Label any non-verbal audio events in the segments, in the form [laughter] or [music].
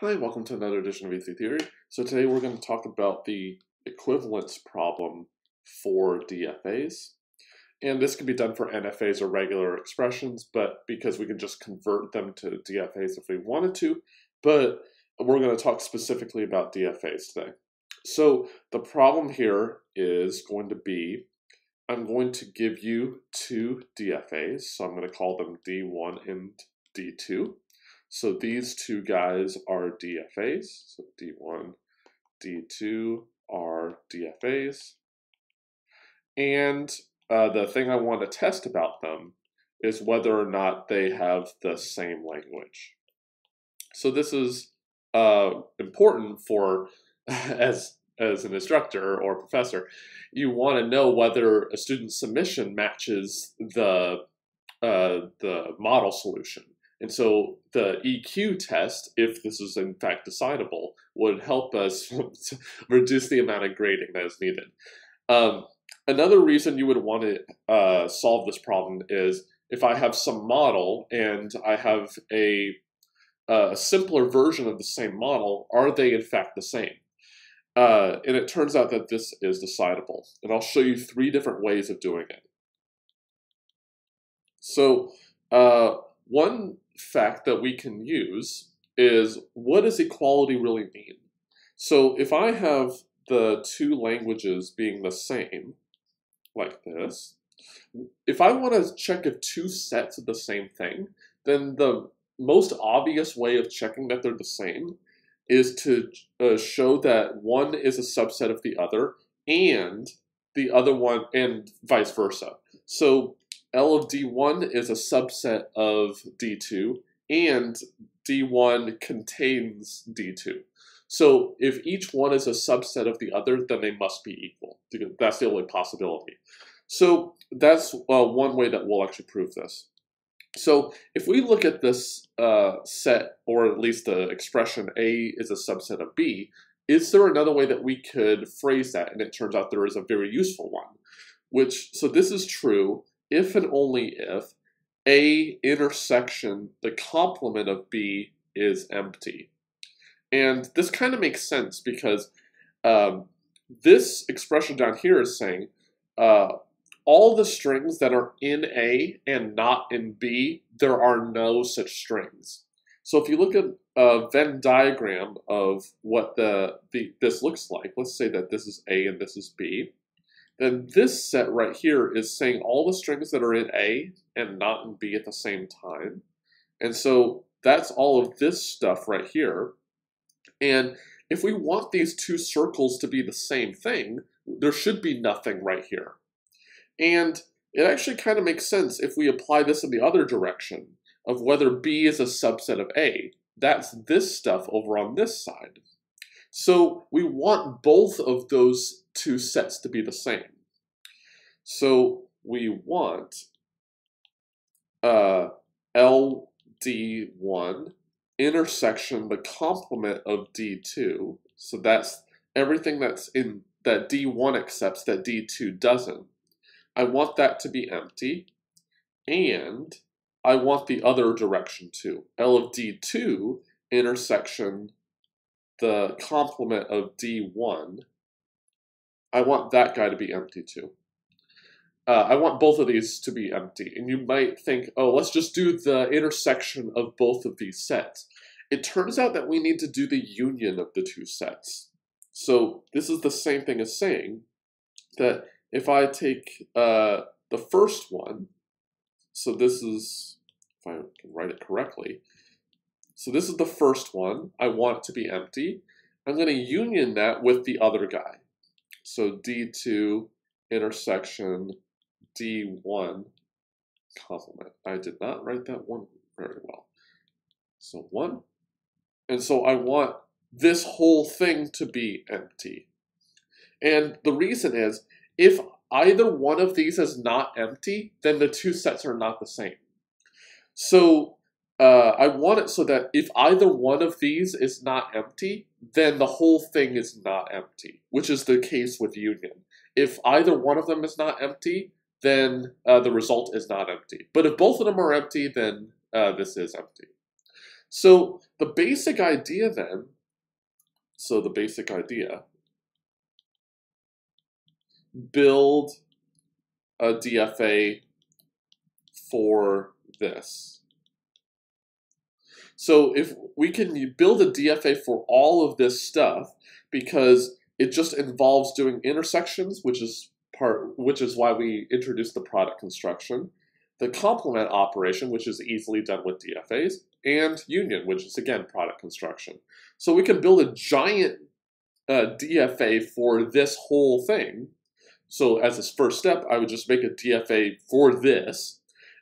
Hi, welcome to another edition of Easy Theory. So today we're going to talk about the equivalence problem for DFAs. And this can be done for NFAs or regular expressions, but because we can just convert them to DFAs if we wanted to, but we're going to talk specifically about DFAs today. So the problem here is going to be, I'm going to give you two DFAs, so I'm going to call them D1 and D2. So these two guys are DFAs. So D1, D2 are DFAs. And uh, the thing I want to test about them is whether or not they have the same language. So this is uh, important for, [laughs] as, as an instructor or professor, you want to know whether a student's submission matches the, uh, the model solution. And so the EQ test, if this is in fact decidable, would help us [laughs] reduce the amount of grading that is needed. Um, another reason you would want to uh, solve this problem is if I have some model and I have a, a, simpler version of the same model, are they in fact the same? Uh, and it turns out that this is decidable. And I'll show you three different ways of doing it. So uh, one fact that we can use is what does equality really mean? So if I have the two languages being the same, like this, if I want to check if two sets are the same thing, then the most obvious way of checking that they're the same is to uh, show that one is a subset of the other and the other one and vice versa. So L of D1 is a subset of D2, and D1 contains D2. So if each one is a subset of the other, then they must be equal. That's the only possibility. So that's uh, one way that we'll actually prove this. So if we look at this uh, set, or at least the expression A is a subset of B, is there another way that we could phrase that? And it turns out there is a very useful one. Which, so this is true if and only if A intersection, the complement of B is empty. And this kind of makes sense because um, this expression down here is saying uh, all the strings that are in A and not in B, there are no such strings. So if you look at a Venn diagram of what the, the this looks like, let's say that this is A and this is B, then this set right here is saying all the strings that are in A and not in B at the same time. And so that's all of this stuff right here. And if we want these two circles to be the same thing, there should be nothing right here. And it actually kind of makes sense if we apply this in the other direction of whether B is a subset of A. That's this stuff over on this side. So we want both of those two sets to be the same. So we want uh, LD1 intersection the complement of D2. So that's everything that's in that D1 accepts that D2 doesn't. I want that to be empty. And I want the other direction too. L of D2 intersection the complement of D1, I want that guy to be empty too. Uh, I want both of these to be empty. And you might think, oh, let's just do the intersection of both of these sets. It turns out that we need to do the union of the two sets. So this is the same thing as saying that if I take uh, the first one, so this is, if I can write it correctly, so this is the first one. I want it to be empty. I'm going to union that with the other guy. So D2 intersection D1 complement. I did not write that one very well. So 1. And so I want this whole thing to be empty. And the reason is, if either one of these is not empty, then the two sets are not the same. So uh, I want it so that if either one of these is not empty, then the whole thing is not empty, which is the case with union. If either one of them is not empty, then uh, the result is not empty. But if both of them are empty, then uh, this is empty. So the basic idea then, so the basic idea, build a DFA for this. So if we can build a DFA for all of this stuff, because it just involves doing intersections, which is part, which is why we introduced the product construction, the complement operation, which is easily done with DFAs, and union, which is again product construction. So we can build a giant uh, DFA for this whole thing. So as this first step, I would just make a DFA for this.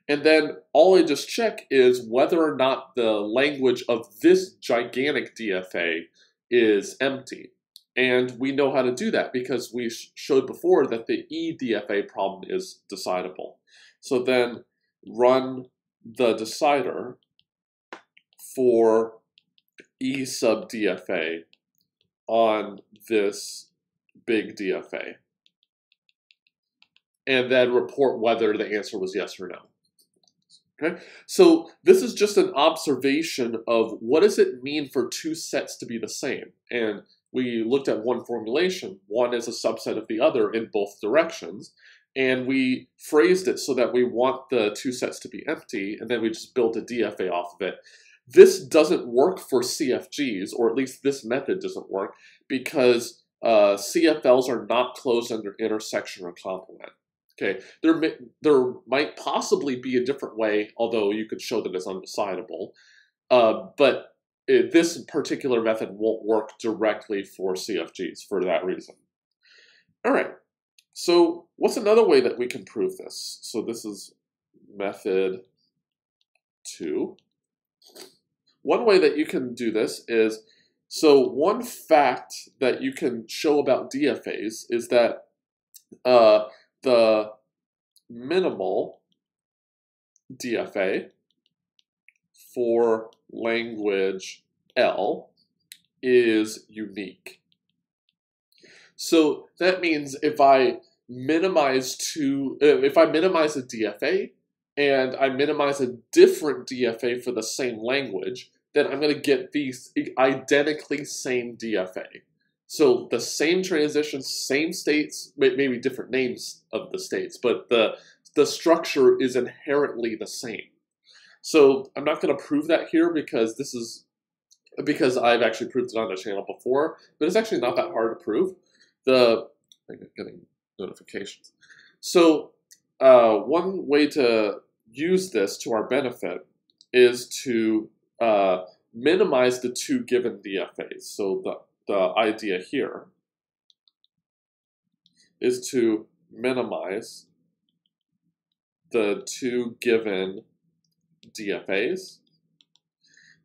And then all I just check is whether or not the language of this gigantic DFA is empty. And we know how to do that because we showed before that the eDFA problem is decidable. So then run the decider for E sub DFA on this big DFA. And then report whether the answer was yes or no. Okay, so this is just an observation of what does it mean for two sets to be the same. And we looked at one formulation. One is a subset of the other in both directions. And we phrased it so that we want the two sets to be empty, and then we just built a DFA off of it. This doesn't work for CFGs, or at least this method doesn't work, because uh, CFLs are not closed under intersection or complement. Okay, there, may, there might possibly be a different way, although you could show that it's undecidable. Uh, but it, this particular method won't work directly for CFGs for that reason. All right, so what's another way that we can prove this? So this is method two. One way that you can do this is, so one fact that you can show about DFAs is that uh, the minimal DFA for language L is unique. So that means if I minimize to, if I minimize a DFA and I minimize a different DFA for the same language, then I'm going to get these identically same DFA. So the same transitions, same states, maybe different names of the states, but the the structure is inherently the same. So I'm not going to prove that here because this is because I've actually proved it on the channel before, but it's actually not that hard to prove. The I'm getting notifications. So uh, one way to use this to our benefit is to uh, minimize the two given DFAs. So the, the idea here is to minimize the two given DFAs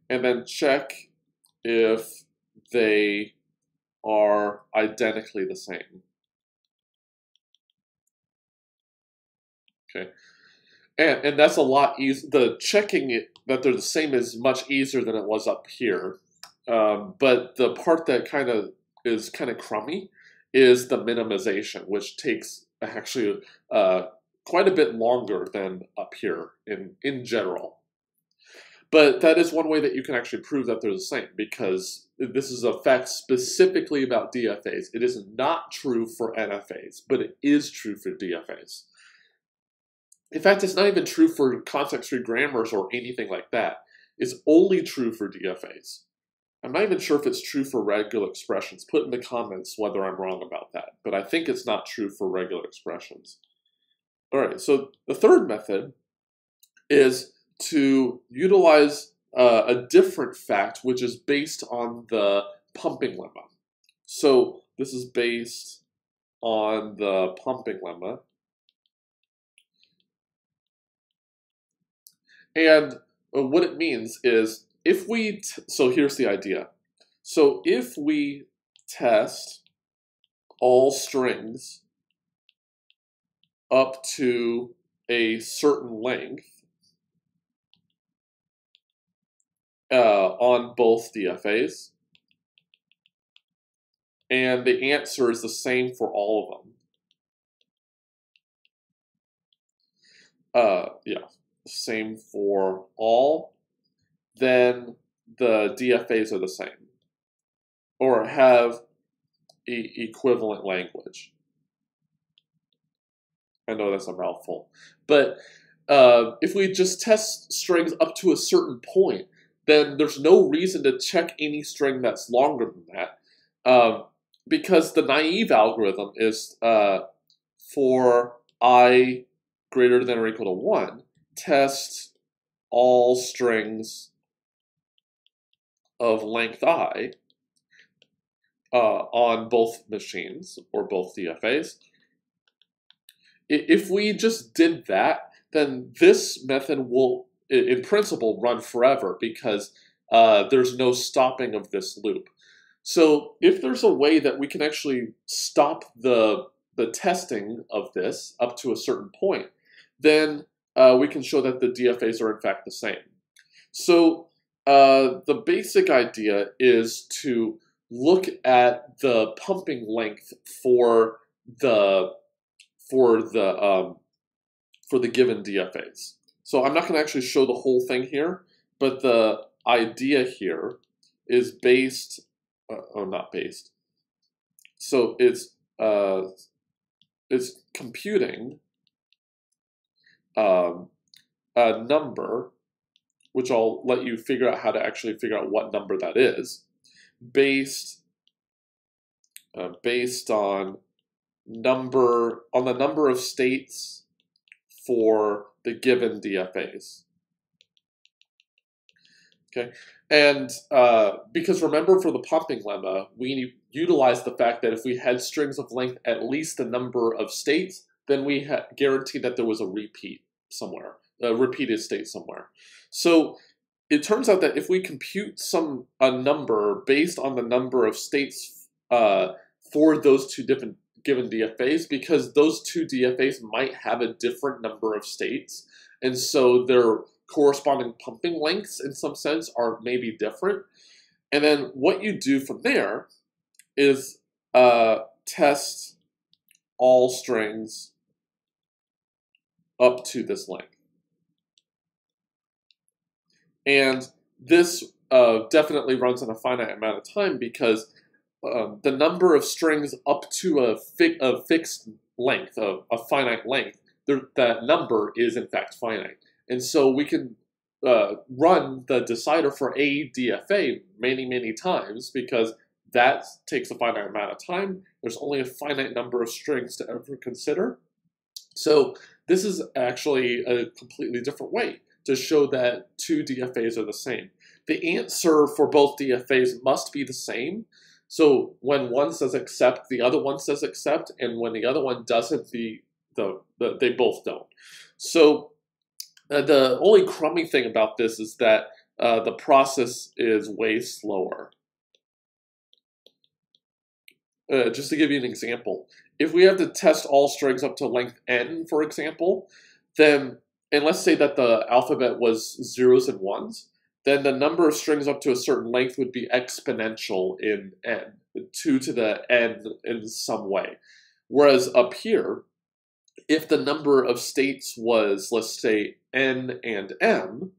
and then check if they are identically the same. Okay. And, and that's a lot easier. The checking it, that they're the same is much easier than it was up here. Um, but the part that kind of is kind of crummy is the minimization, which takes actually uh, quite a bit longer than up here in, in general. But that is one way that you can actually prove that they're the same because this is a fact specifically about DFAs. It is not true for NFAs, but it is true for DFAs. In fact, it's not even true for context-free grammars or anything like that. It's only true for DFAs. I'm not even sure if it's true for regular expressions. Put in the comments whether I'm wrong about that. But I think it's not true for regular expressions. All right, so the third method is to utilize uh, a different fact, which is based on the pumping lemma. So this is based on the pumping lemma. And uh, what it means is if we, so here's the idea. So if we test all strings up to a certain length uh, on both DFAs, and the answer is the same for all of them. Uh, yeah, same for all, then the DFAs are the same or have e equivalent language. I know that's a mouthful, but uh, if we just test strings up to a certain point, then there's no reason to check any string that's longer than that, um, because the naive algorithm is uh, for i greater than or equal to 1, test all strings of length i uh, on both machines or both DFAs. If we just did that, then this method will, in principle, run forever because uh, there's no stopping of this loop. So if there's a way that we can actually stop the, the testing of this up to a certain point, then uh, we can show that the DFAs are in fact the same. So uh, the basic idea is to look at the pumping length for the for the um, for the given DFAs. So I'm not going to actually show the whole thing here, but the idea here is based, uh, oh, not based. So it's uh, it's computing um, a number, which I'll let you figure out how to actually figure out what number that is, based uh, based on number on the number of states for the given DFAs. Okay, and uh, because remember for the pumping lemma, we utilize the fact that if we had strings of length at least the number of states, then we guaranteed that there was a repeat somewhere, a repeated state somewhere. So it turns out that if we compute some a number based on the number of states uh, for those two different given DFAs, because those two DFAs might have a different number of states, and so their corresponding pumping lengths in some sense are maybe different. And then what you do from there is uh, test all strings up to this length. And this uh, definitely runs on a finite amount of time because um, the number of strings up to a, fi a fixed length, a, a finite length, that number is in fact finite. And so we can uh, run the decider for a DFA many, many times because that takes a finite amount of time. There's only a finite number of strings to ever consider. So this is actually a completely different way to show that two DFAs are the same. The answer for both DFAs must be the same. So when one says accept, the other one says accept, and when the other one doesn't, the, the, the they both don't. So uh, the only crummy thing about this is that uh, the process is way slower. Uh, just to give you an example, if we have to test all strings up to length n, for example, then, and let's say that the alphabet was zeros and ones, then the number of strings up to a certain length would be exponential in n, 2 to the n in some way. Whereas up here, if the number of states was, let's say, n and m,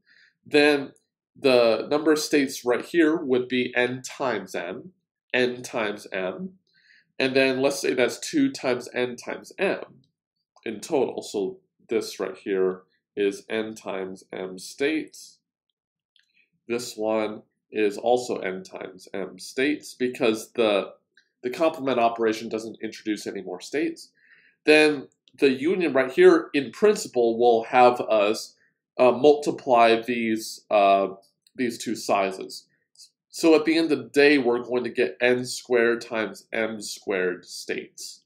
then the number of states right here would be n times n, n times m, and then let's say that's 2 times n times m in total. So this right here is n times m states. This one is also n times m states because the, the complement operation doesn't introduce any more states. Then the union right here, in principle, will have us uh, multiply these, uh, these two sizes. So at the end of the day, we're going to get n squared times m squared states,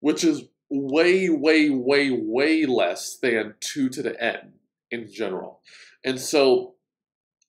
which is way, way, way, way less than 2 to the n in general. And so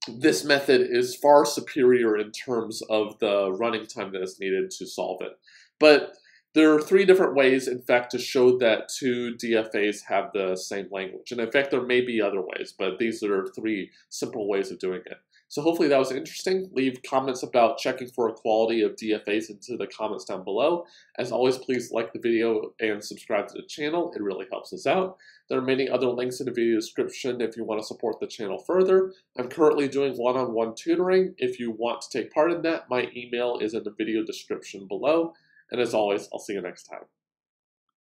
this method is far superior in terms of the running time that is needed to solve it. But there are three different ways, in fact, to show that two DFAs have the same language. And in fact, there may be other ways, but these are three simple ways of doing it. So hopefully that was interesting. Leave comments about checking for equality of DFAs into the comments down below. As always, please like the video and subscribe to the channel. It really helps us out. There are many other links in the video description if you want to support the channel further. I'm currently doing one-on-one -on -one tutoring. If you want to take part in that, my email is in the video description below. And as always, I'll see you next time.